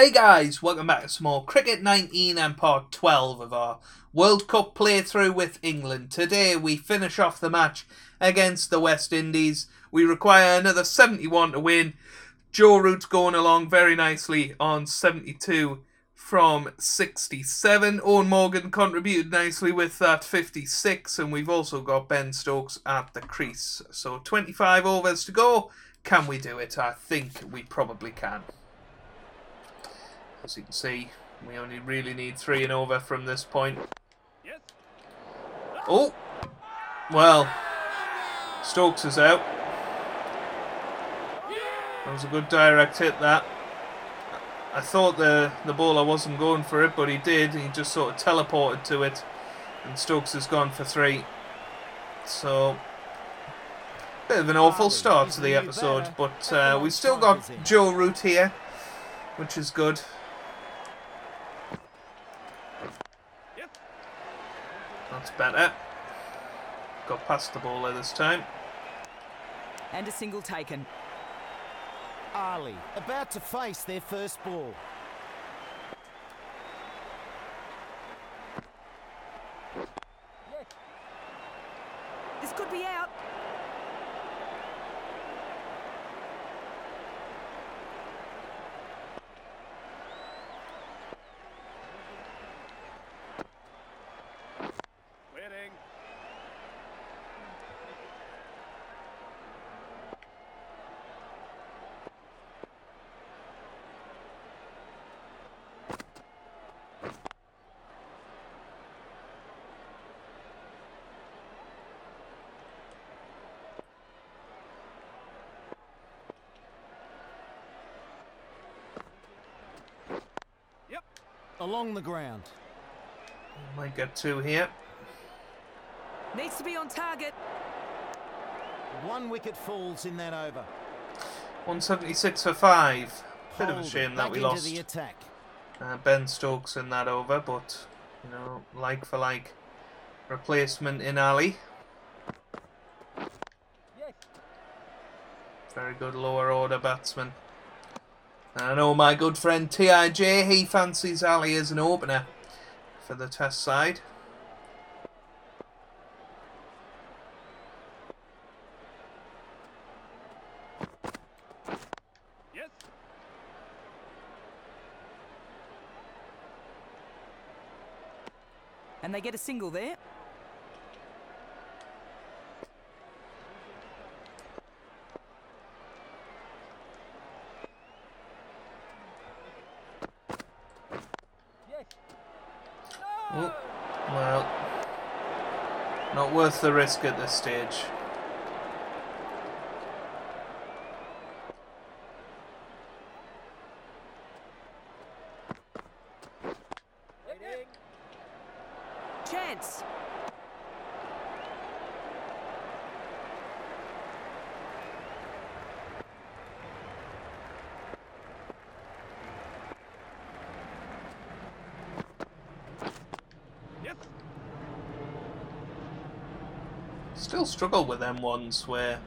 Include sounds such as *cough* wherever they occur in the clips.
Hey guys, welcome back to Small Cricket 19 and part 12 of our World Cup playthrough with England. Today we finish off the match against the West Indies. We require another 71 to win. Joe Root's going along very nicely on 72 from 67. Eoin Morgan contributed nicely with that 56, and we've also got Ben Stokes at the crease. So 25 overs to go. Can we do it? I think we probably can. As you can see, we only really need three and over from this point. Oh! Well, Stokes is out. That was a good direct hit, that. I thought the, the bowler wasn't going for it, but he did. He just sort of teleported to it. And Stokes has gone for three. So, bit of an awful start to the episode, but uh, we've still got Joe Root here, which is good. That's better. Got past the bowler this time. And a single taken. Ali about to face their first ball. This could be out. Winning. Yep. Along the ground. Might get two here. Needs to be on target. One wicket falls in that over. 176 for five. Bit of a shame that we lost the attack. uh, Ben Stokes in that over, but you know, like for like replacement in Ali. Very good lower order batsman. I know my good friend TIJ, he fancies Ali as an opener for the test side. And they get a single there. Oh, well, not worth the risk at this stage. Chance. Yep. Still struggle with them ones where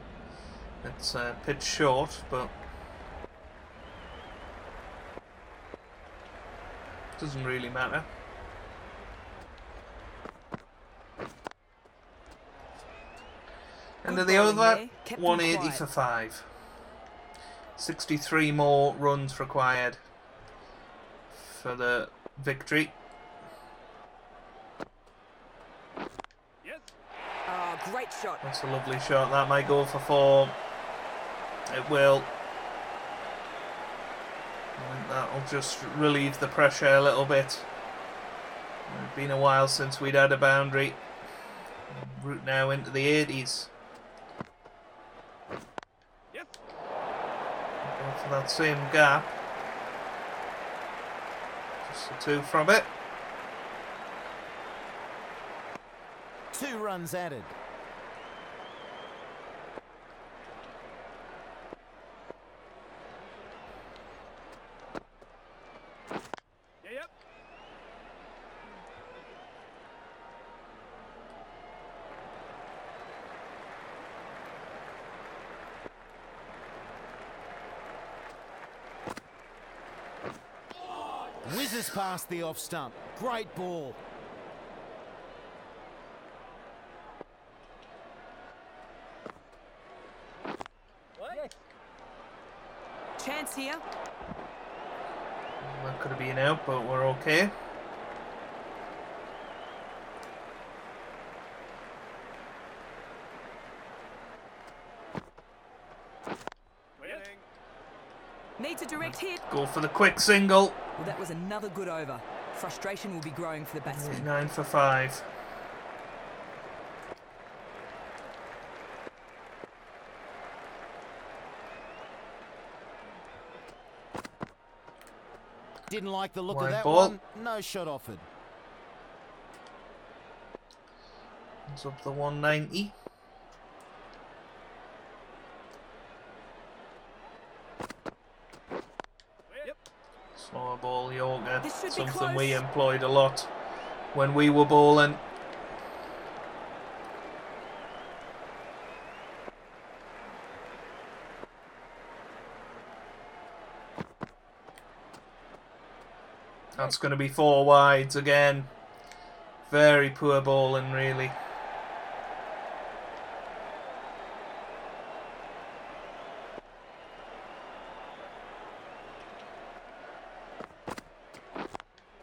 it's uh, pitch short, but doesn't really matter. And then the bowling over, there, kept them 180 for 5. 63 more runs required for the victory. Yes. Oh, great shot. That's a lovely shot. That might go for four. It will. And that'll just relieve the pressure a little bit. It's been a while since we'd had a boundary. Root now into the 80s. Yep. Go for that same gap. Just the two from it. Two runs added. Whizzes past the off stump. Great ball. Chance here. That could have been out, but we're okay. Needs a direct hit. Go for the quick single. Well, that was another good over. Frustration will be growing for the batsman. Nine for five. Didn't like the look Wide of that ball. one. No shot offered. It's up the 190. Yep. Slower ball Yorker. This should be Something we employed a lot when we were bowling. That's going to be four wides again. Very poor bowling, really.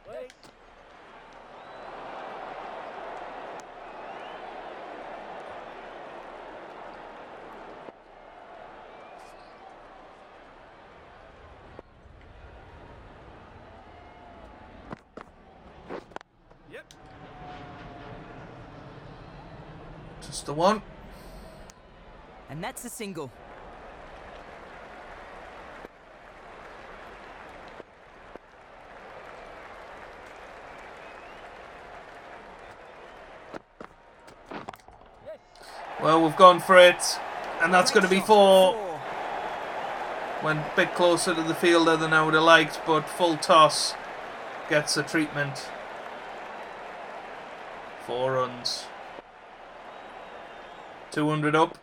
Wait. Yep. Just the one. And that's a single. Well, we've gone for it. And that's going to be four. Went a bit closer to the fielder than I would have liked, but full toss gets the treatment. Four runs. 200 up.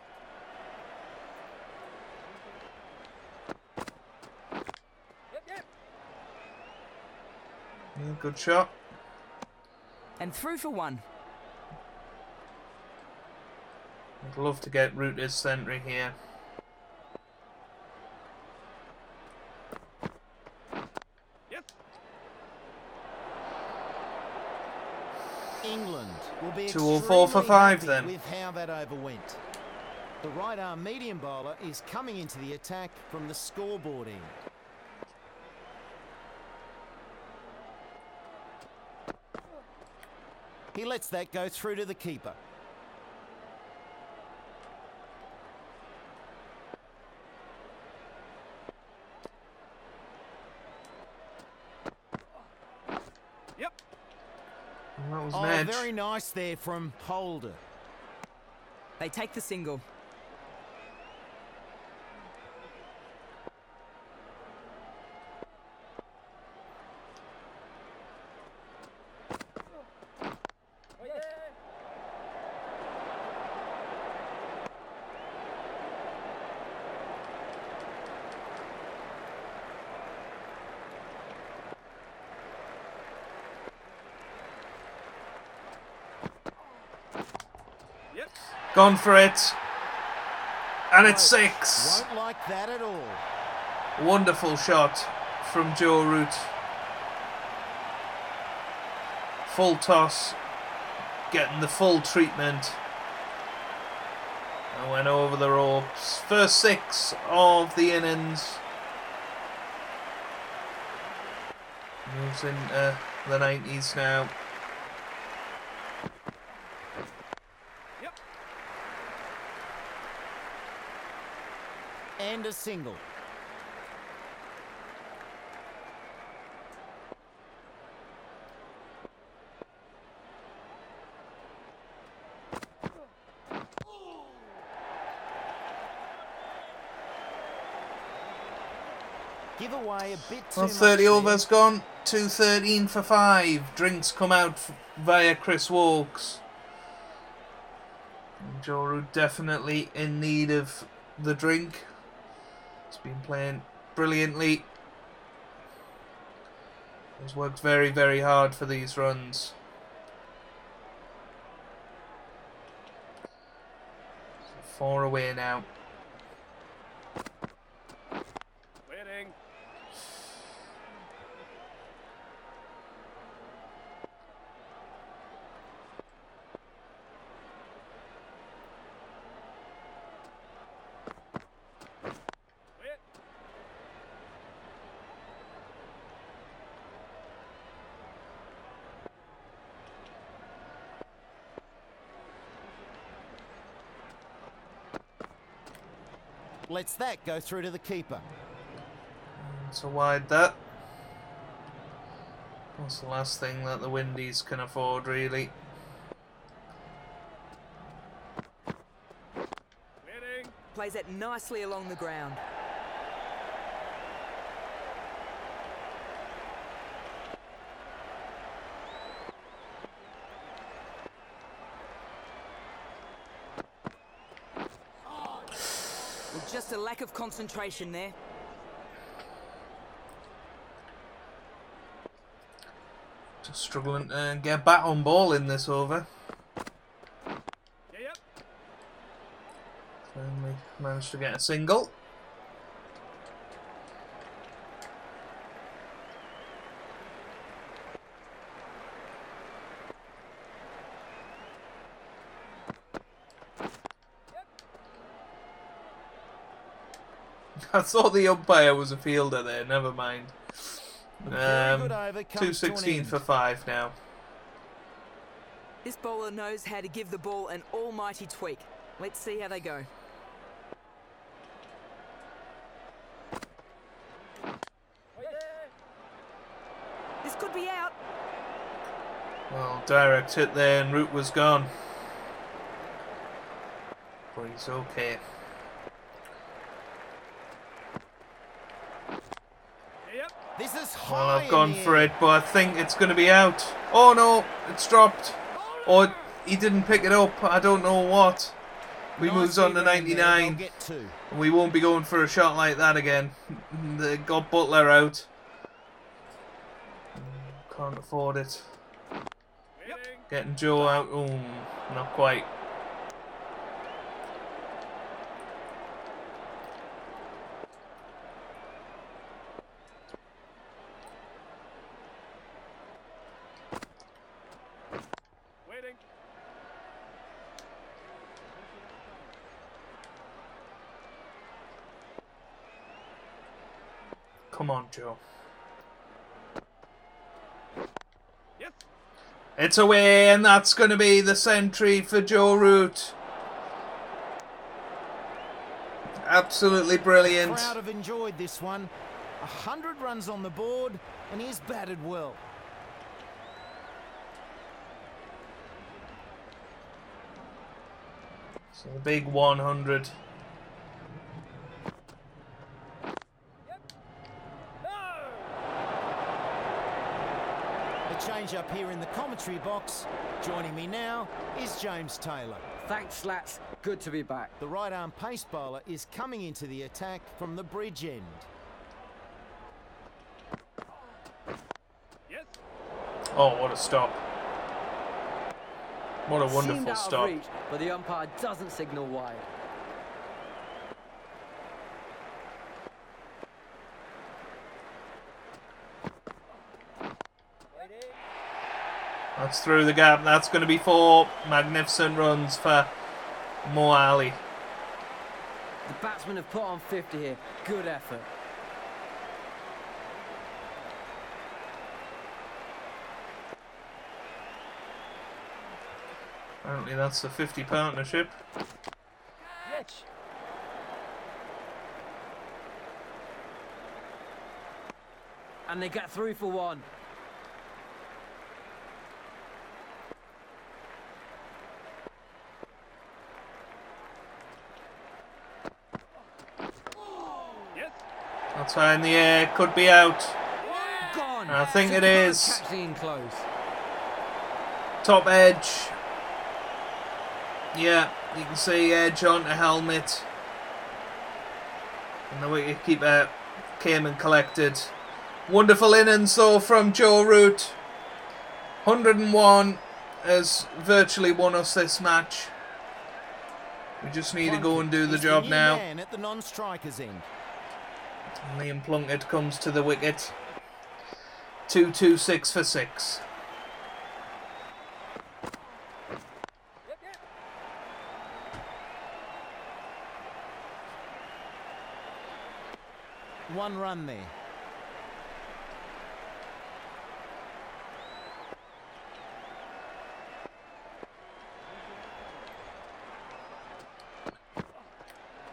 Yep, yep. Yeah, good shot. And through for one. I'd love to get Rooters century here. England will be 204 for five then. with how that over went. The right arm medium bowler is coming into the attack from the scoreboard end. He lets that go through to the keeper. Yep. And that was Oh, an edge. very nice there from Holder. They take the single. Yep. Gone for it. And it's oh, six. Won't like that at all. Wonderful shot from Joe Root. Full toss, getting the full treatment. And went over the ropes. First six of the innings. Moves into the 90s now. Yep. And a single. Give away a bit too Well, 30 there. overs gone. 213 for 5. Drinks come out via Chris Woakes. Joe definitely in need of the drink. Been playing brilliantly. He's worked very, very hard for these runs. Four away now. Lets that go through to the keeper. It's a wide that. That's the last thing that the Windies can afford, really. Waiting. Plays it nicely along the ground. Just a lack of concentration there. Just struggling to get back on ball in this over. Yeah, yep. Finally managed to get a single. *laughs* I thought the umpire was a fielder there, never mind. Um, good over comes to an 216 for 5 now. This bowler knows how to give the ball an almighty tweak. Let's see how they go. This could be out. Well, direct hit there and Root was gone. But he's okay. Yeah, yep. This is high. Well, I've gone for it, but I think it's going to be out. Oh no, it's dropped. Or he didn't pick it up. I don't know what. We Nice moves on to lead in there, they'll 99. Get two. We won't be going for a shot like that again. *laughs* They got Buttler out. Can't afford it. Waiting. Getting Joe out. Oh, not quite. Waiting. Come on, Joe. Yes. It's away, and that's going to be the century for Joe Root. Absolutely brilliant. Crowd have enjoyed this one. A hundred runs on the board, and he's batted well. So the big 100. No. The change up here in the commentary box. Joining me now is James Taylor. Thanks, Slats. Good to be back. The right arm pace bowler is coming into the attack from the bridge end. Yes. Oh, what a stop. What a Seemed wonderful out stop. Of reach, but the umpire doesn't signal wide. That's through the gap. That's going to be four magnificent runs for Mo Ali. The batsmen have put on 50 here. Good effort. Apparently, that's the 50 partnership. Rich. And they get through for one. That's high in the air. Could be out. Gone. I think it is. Catch the in close. Top edge. Yeah, you can see edge on the helmet. And the wicketkeeper uh, came and collected. Wonderful innings though from Joe Root. 101 has virtually won us this match. We just need to go and do the job now. at the non-strikers end. Liam Plunkett comes to the wicket. 2 2 6 for 6. Yep, yep. One run there.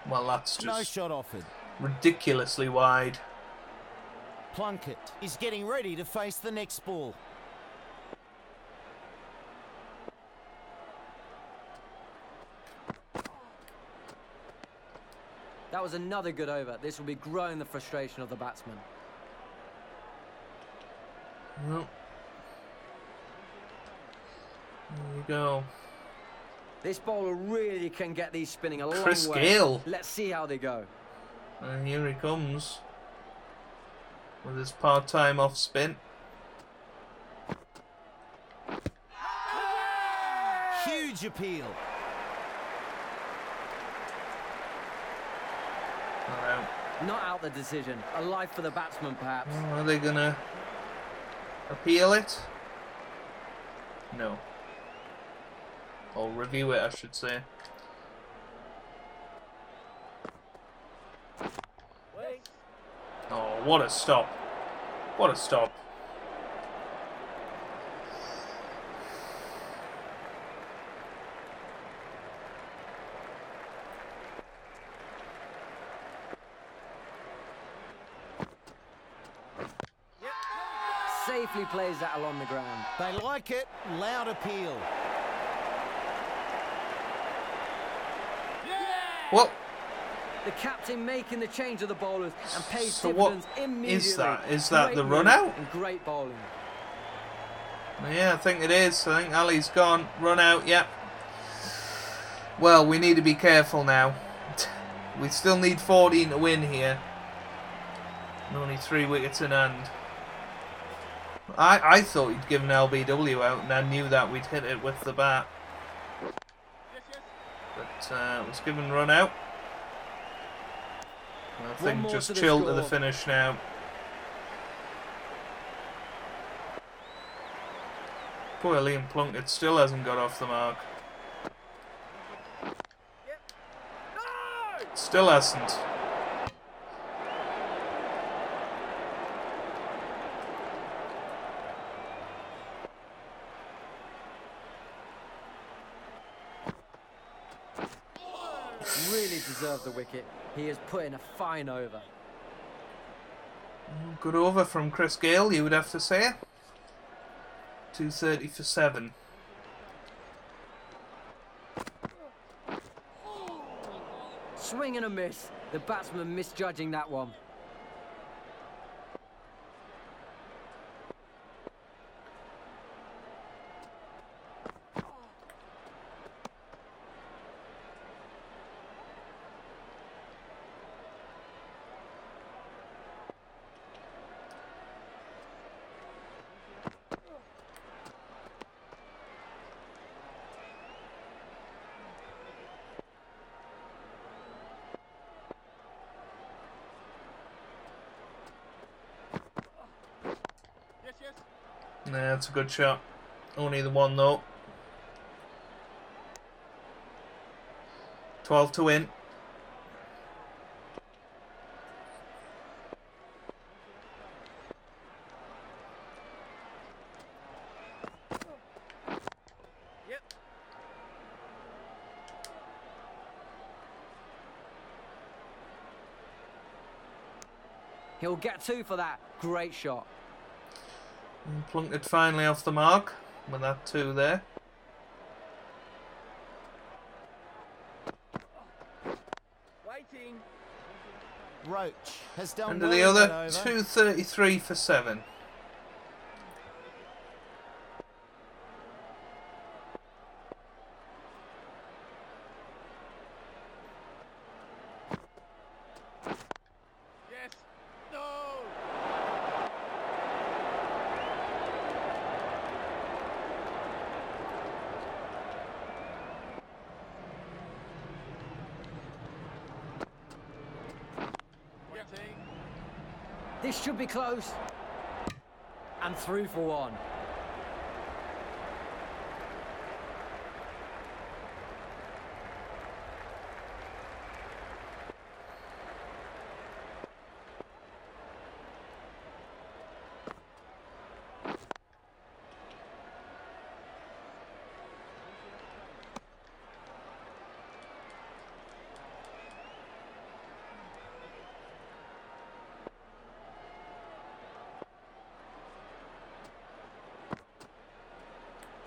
Well, that's just No shot offered. Ridiculously wide. Plunkett is getting ready to face the next ball. That was another good over. This will be growing the frustration of the batsman. Well, there you go. This bowler really can get these spinning a Chris long way. Gayle. Let's see how they go. And here he comes with his part-time off spin. Huge appeal. Not out. Not out the decision. A life for the batsman, perhaps. Are they gonna appeal it? No. Or review it, I should say. Wait. Oh, what a stop! What a stop! Safely plays that along the ground. They like it. Loud appeal. Well, The captain making the change of the bowlers and pays So what immediately. Is that? Is that Great the run out? And great bowling. yeah, I think it is. I think Ali's gone. Run out, yep. Well, we need to be careful now. *laughs* We still need 14 to win here. And only three wickets in hand. I, I thought he'd given LBW out, and I knew that we'd hit it with the bat. But uh, it was given run out. I think just to chill to the finish now. Poor Liam Plunkett still hasn't got off the mark. Still hasn't. Deserved the wicket. He has put in a fine over. Good over from Chris Gayle, you would have to say. 230 for 7. Swing and a miss. The batsman misjudging that one. That's a good shot. Only the one though. 12 to win. He'll get two for that. Great shot. And Plunkett finally off the mark with that two there. Waiting. Roach has done And well the other, 233 for 7. This should be close. And through for one.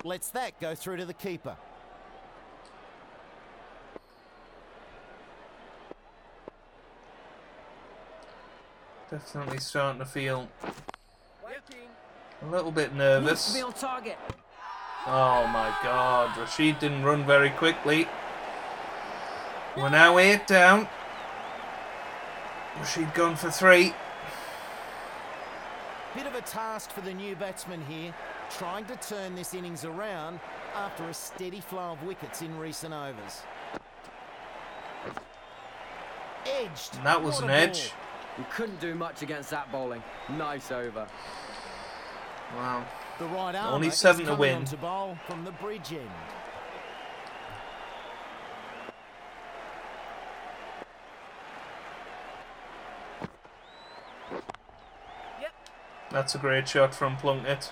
Lets that go through to the keeper. Definitely starting to feel a little bit nervous. to be on target. Oh my god, Rashid didn't run very quickly. We're now eight down. Rashid gone for three. Bit of a task for the new batsman here, trying to turn this innings around after a steady flow of wickets in recent overs. Edged. And that was an edge. ball. You couldn't do much against that bowling. Nice over. Wow. The right Only seven to win. to bowl from the bridge end. Yep. That's a great shot from Plunkett.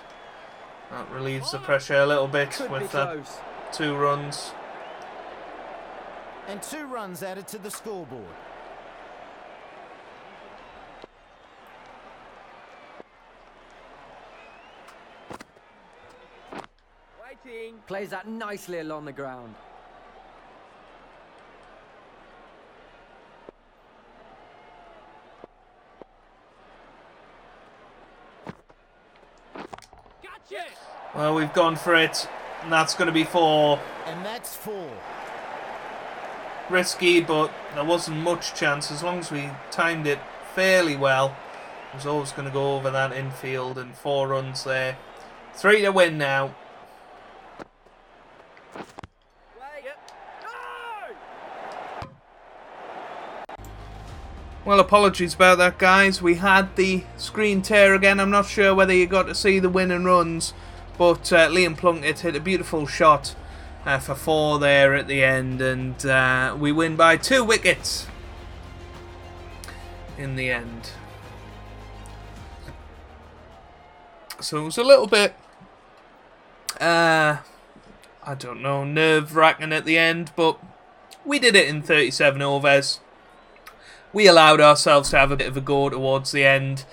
That relieves the pressure a little bit Could with that close. two runs. And two runs added to the scoreboard. Waiting. Plays that nicely along the ground. Well, we've gone for it. And that's going to be four. And that's four. Risky, but there wasn't much chance. As long as we timed it fairly well, it was always going to go over that infield and four runs there. Three to win now. Wait. Yep. No. Well, apologies about that, guys. We had the screen tear again. I'm not sure whether you got to see the winning runs, but uh, Liam Plunkett hit a beautiful shot uh, for four there at the end, and uh, we win by two wickets in the end. So it was a little bit, uh, I don't know, nerve wracking at the end, but we did it in 37 overs we allowed ourselves to have a bit of a go towards the end.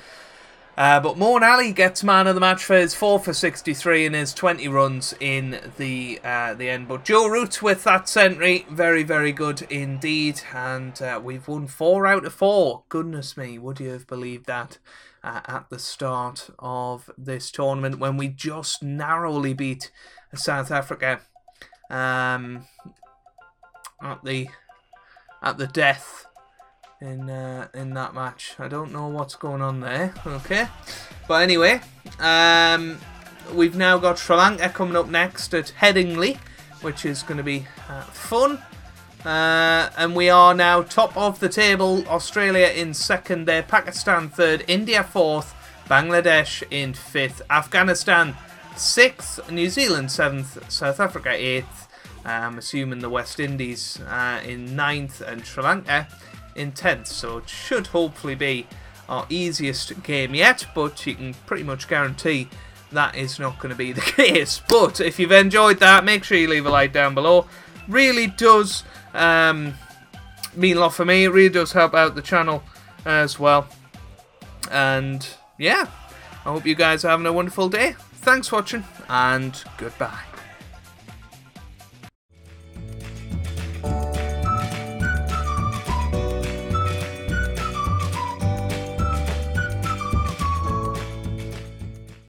Uh, but Moeen Ali gets man of the match for his 4 for 63 and his 20 runs in the uh, the end. But Joe Root with that century, very, very good indeed. And uh, we've won 4 out of 4. Goodness me, would you have believed that uh, at the start of this tournament when we just narrowly beat South Africa um, at the at the death in uh, in that match. I don't know what's going on there. Okay, but anyway, um, we've now got Sri Lanka coming up next at Headingley, which is going to be uh, fun. Uh, and we are now top of the table. Australia in second there, Pakistan third, India fourth, Bangladesh in fifth, Afghanistan sixth, New Zealand seventh, South Africa eighth. I'm assuming the West Indies uh, in ninth and Sri Lanka in 10th, so it should hopefully be our easiest game yet, but you can pretty much guarantee that is not going to be *laughs* the case. But if you've enjoyed that, make sure you leave a like down below. Really does um, mean a lot for me. It really does help out the channel as well. And yeah, I hope you guys are having a wonderful day. Thanks for watching, and goodbye.